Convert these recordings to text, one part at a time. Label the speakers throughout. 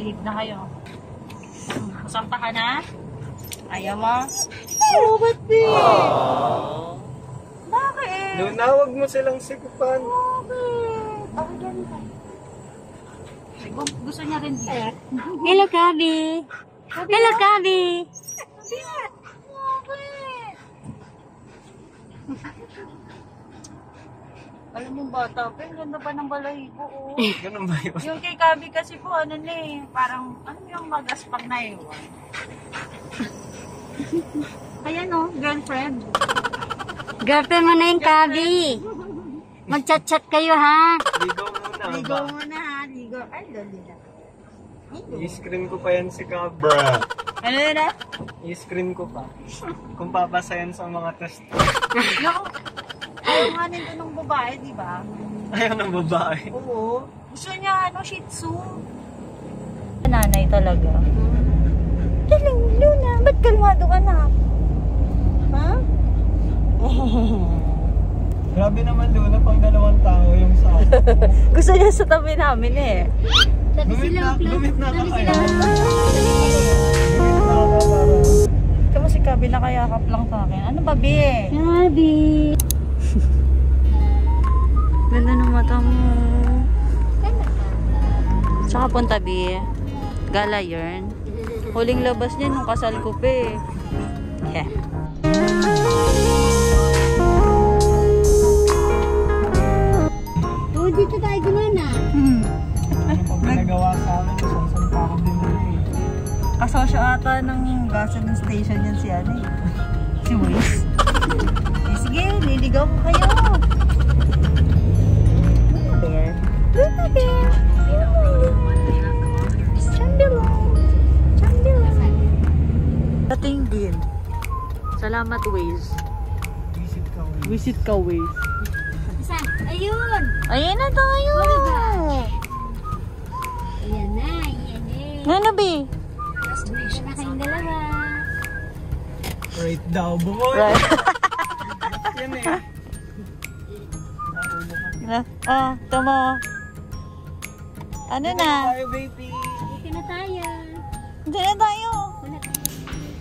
Speaker 1: behave na kayo. Sampa ka na? Ayaw mo?
Speaker 2: Oh, ba't di?
Speaker 1: Bakit?
Speaker 3: Luna, wag mo silang sikupan.
Speaker 1: Bakit? Ay, gu- Gusto niya rin dito.
Speaker 2: Hello, Gabi. Hello, Gabi.
Speaker 1: Bakit? Alam mo bata pa, ang ganda pa ng balahibo. Oh.
Speaker 3: Ganun ba yun?
Speaker 1: yung kay Kabi kasi po, ano na eh, parang, ano yung magaspang na iwan. Ayan oh, girlfriend.
Speaker 2: Girlfriend mo na yung Gabi. Mag-chat-chat kayo, ha?
Speaker 3: Ligaw muna.
Speaker 1: Ligo
Speaker 3: ba?
Speaker 1: muna ha, ligo. Ay, loli na.
Speaker 3: I-screen ko pa yan si Cab.
Speaker 1: Ano na?
Speaker 3: I-screen ko pa. Kung papasa yan sa mga test.
Speaker 1: Naku, ayaw nga nito ng babae, di ba?
Speaker 3: Ayaw ng babae.
Speaker 1: Oo. Gusto niya, ano, shih tzu. Nanay talaga. Hello, Luna. Ba't kalmado ka na? Ha?
Speaker 3: Grabe naman Luna, pang dalawang tao yung sa akin.
Speaker 1: Gusto niya sa tabi namin eh.
Speaker 2: Sabi
Speaker 3: Gumit na, gumit na ka kayo.
Speaker 2: sila.
Speaker 3: Gumit na ka para.
Speaker 1: Ikaw si Kabi nakayakap lang sa akin. Ano ba, Bi?
Speaker 2: Gabi.
Speaker 1: Ganda ng mata mo. Tsaka punta, Bi. Gala yarn. Huling labas niya nung kasal ko pa eh. Yeah.
Speaker 2: Oh, dito tayo gumana.
Speaker 1: Hmm.
Speaker 3: Ano nagawa sa amin, sasampa ko din mo eh.
Speaker 1: Kasosyo ata ng gasoline station yan si ano eh. Si Waze.
Speaker 3: Visit ka
Speaker 1: Waze.
Speaker 2: Saan? Ayun.
Speaker 1: Ayan na tayo.
Speaker 2: Ayan na, ayan eh.
Speaker 1: Ano, Bi?
Speaker 2: Ayan na kayong dalawa.
Speaker 3: Right daw, bukoy.
Speaker 1: Right.
Speaker 3: Yan eh.
Speaker 1: Na, ah, tama. Ano na?
Speaker 3: Tayo, baby.
Speaker 2: Dito na tayo.
Speaker 1: Diyan na tayo.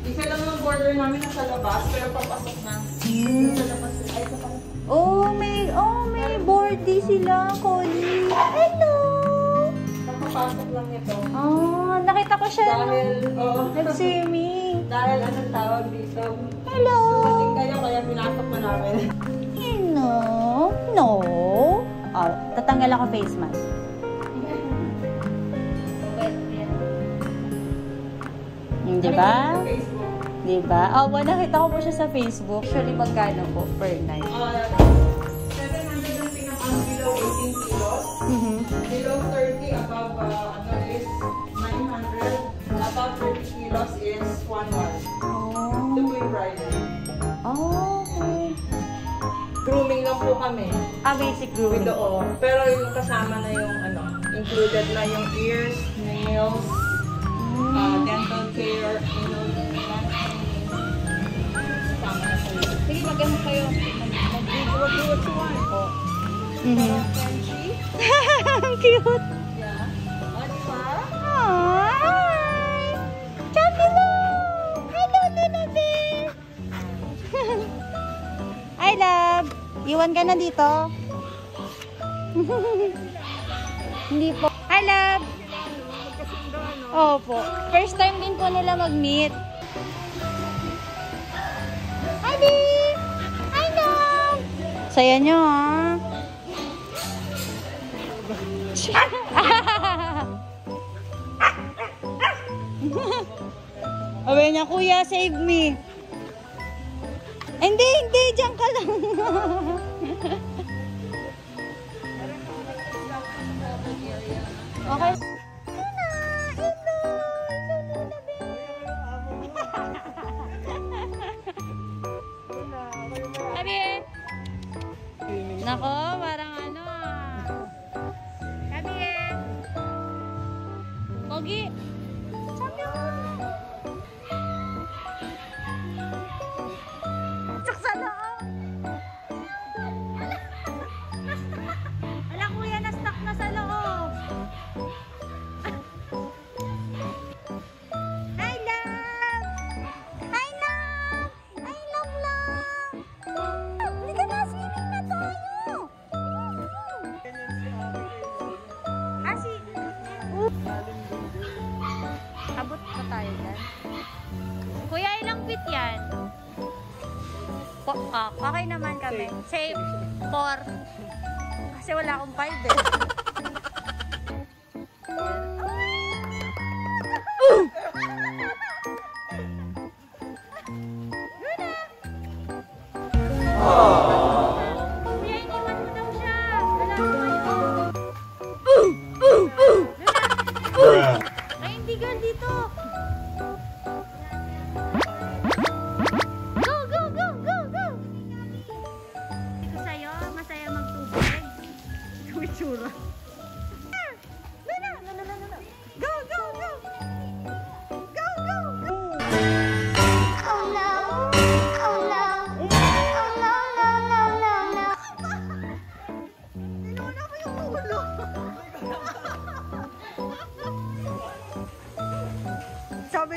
Speaker 4: Isa lang ang border namin nasa labas, pero papasok na.
Speaker 1: Oh, may, oh, may boardy sila, Collie. Hello!
Speaker 4: Kapapasok lang ito.
Speaker 1: Oh, nakita ko siya.
Speaker 4: Dahil, oo,
Speaker 1: Nag-swimming.
Speaker 4: dahil anong tawag dito?
Speaker 1: Hello!
Speaker 4: Dumating kayo, kaya pinasok na namin.
Speaker 1: Hello? No? Oh, tatanggal ako face mask. Hmm, di ba?
Speaker 4: Facebook.
Speaker 1: Di ba? Oh, well, nakita ko po siya sa Facebook. Actually, magkano po per night?
Speaker 4: Uh, 700 yung pinakang below 18 kilos.
Speaker 1: Mhm.
Speaker 4: Below 30, above uh, ano is 900. Above 30 kilos is 1 1.
Speaker 1: Oh.
Speaker 4: Tuwing Friday.
Speaker 1: Oh, okay.
Speaker 4: Grooming lang po kami.
Speaker 1: Ah, basic grooming.
Speaker 4: With oo. Pero yung kasama na yung ano, included na yung ears, nails, uh, dental care, you know, Tama na sa'yo. Sige, mag-ano kayo. Mag-buwag-buwag si Juan. O.
Speaker 1: Mhm.
Speaker 4: Frenchie.
Speaker 1: Ang cute.
Speaker 4: Yeah. O, di ba?
Speaker 1: Hi! Champion! Hello, Luna Bear! Hi, love! Iwan ka na dito. Hindi po. Hi, love! Opo. First time din po nila mag-meet. Babe! Hi, love! Saya nyo, ha? Sabi niya, kuya, save me. Hindi, hindi, diyan ka lang. okay. Nako, Ah, okay naman kami. Say, 4. Kasi wala akong 5 eh.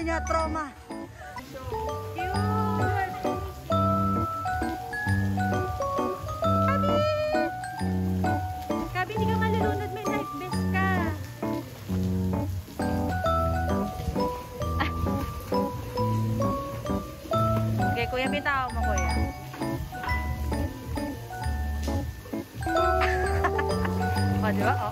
Speaker 1: Ka. Okay, kuya, bitaw mo, kuya. O, di ba?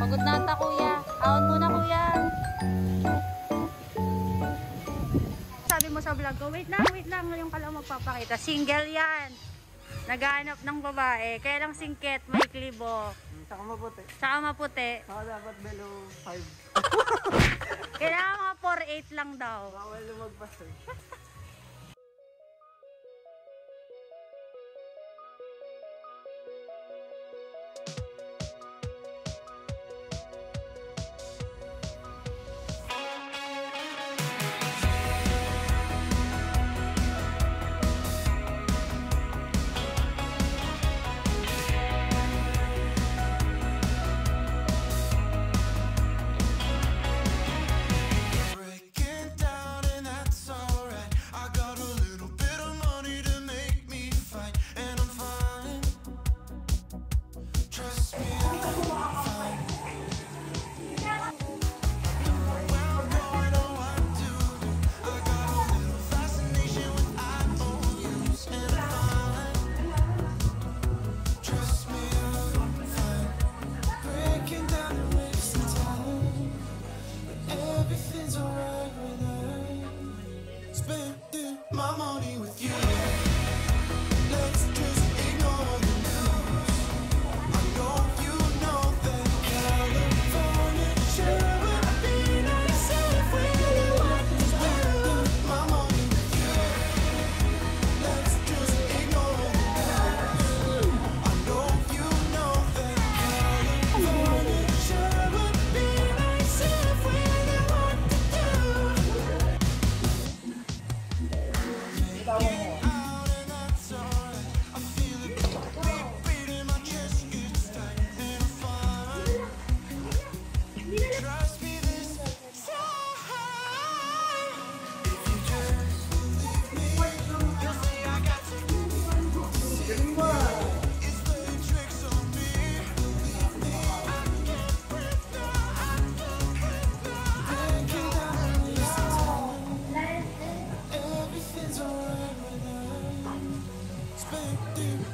Speaker 1: Pagod na ata, kuya. Ahon muna, kuya. Sabi mo sa vlog ko, wait lang, wait lang. Ngayon ka lang magpapakita. Single yan. Naghahanap ng babae. Kaya lang singket, may klibo.
Speaker 3: Saka mabuti.
Speaker 1: Saka maputi.
Speaker 3: Saka dapat below 5.
Speaker 1: Kailangan mga 4'8 lang daw.
Speaker 3: Bawal lumagpas eh.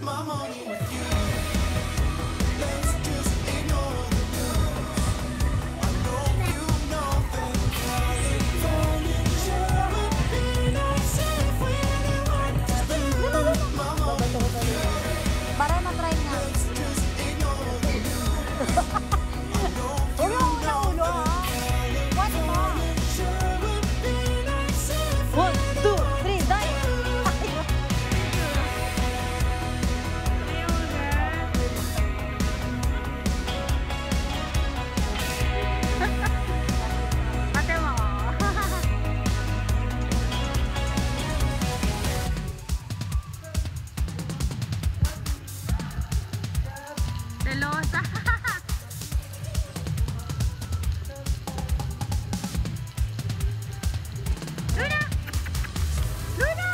Speaker 1: my money with you. celosa. ¡Luna! ¡Luna!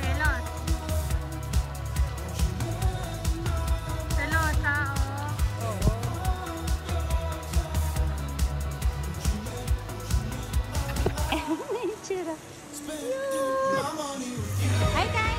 Speaker 1: Celosa. Celosa. Oh. Guys!